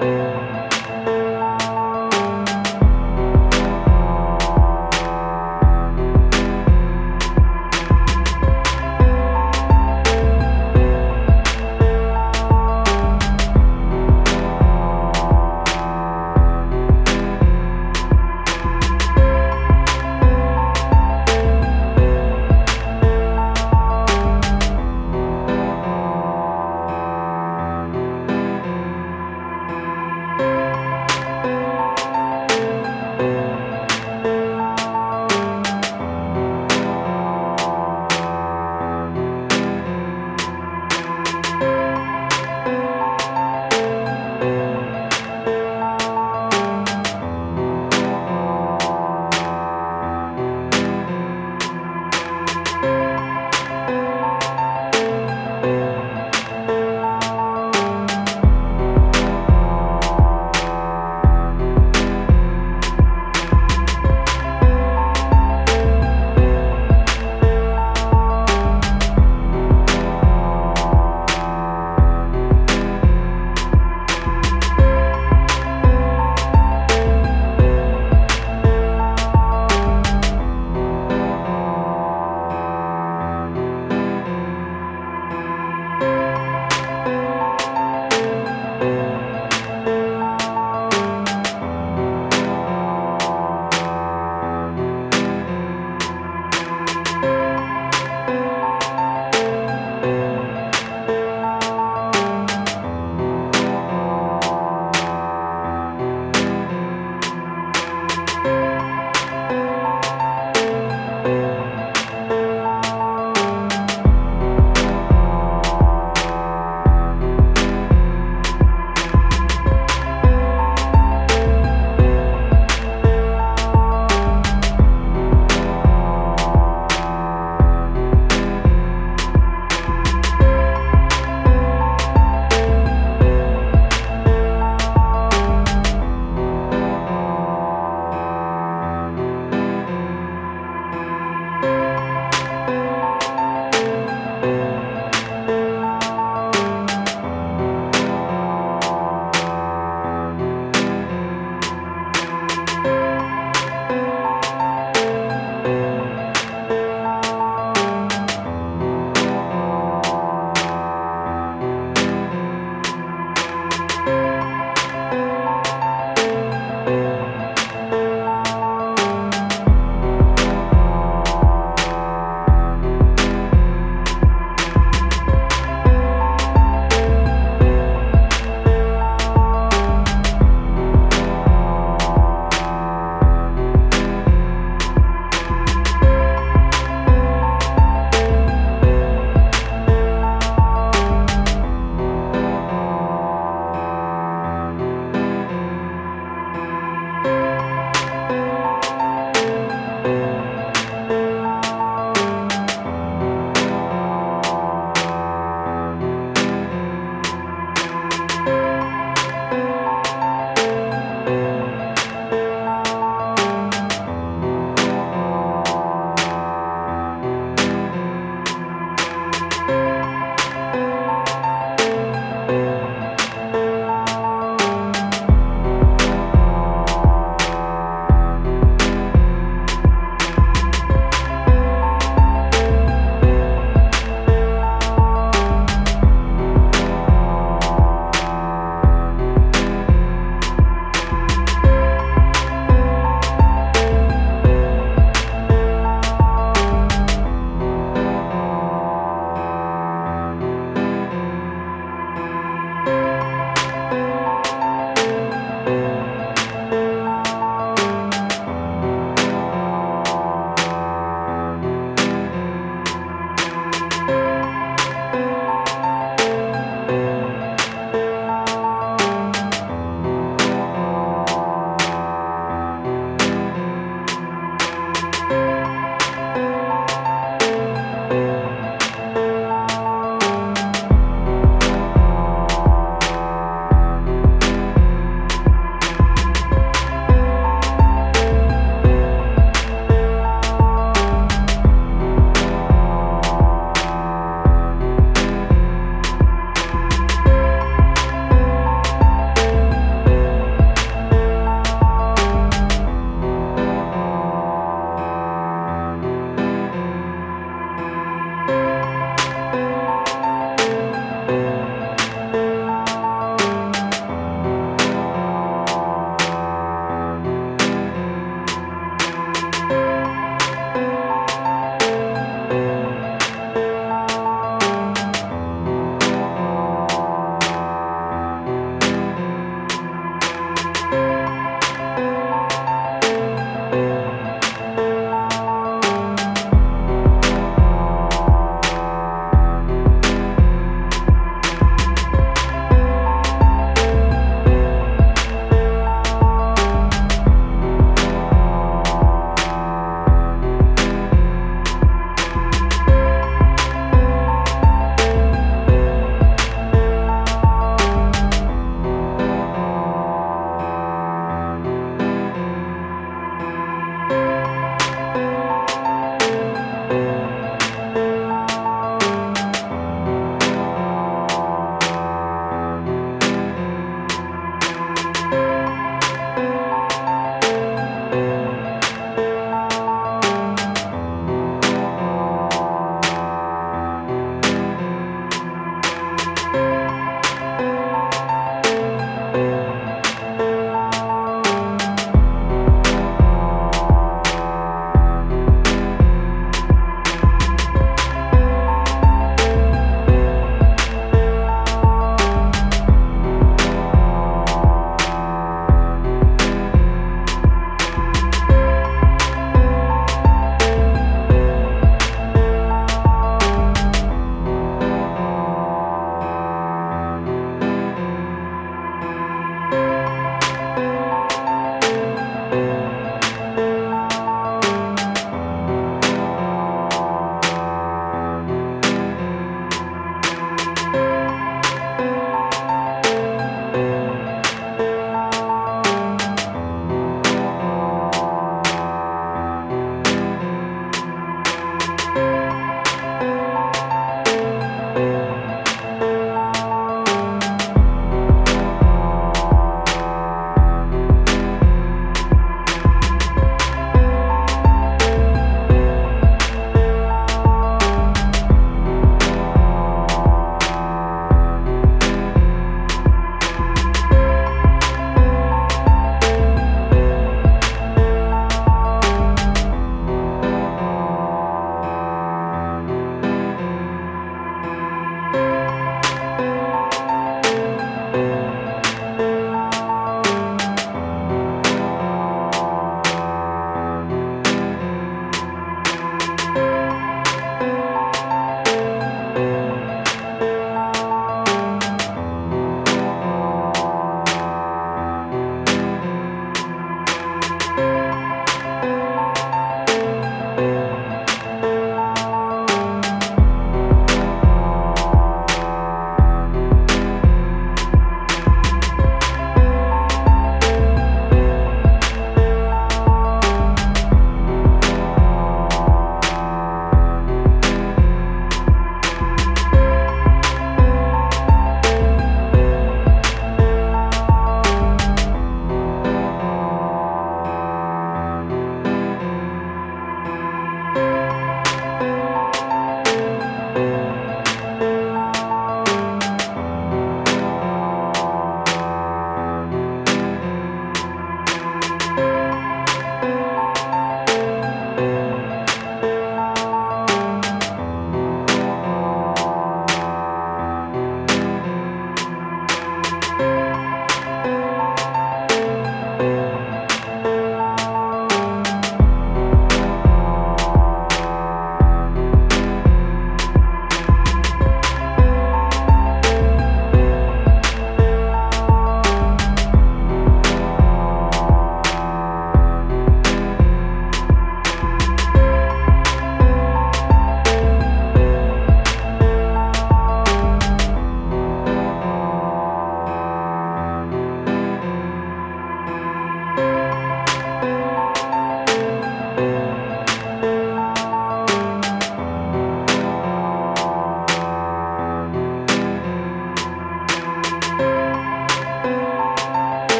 Música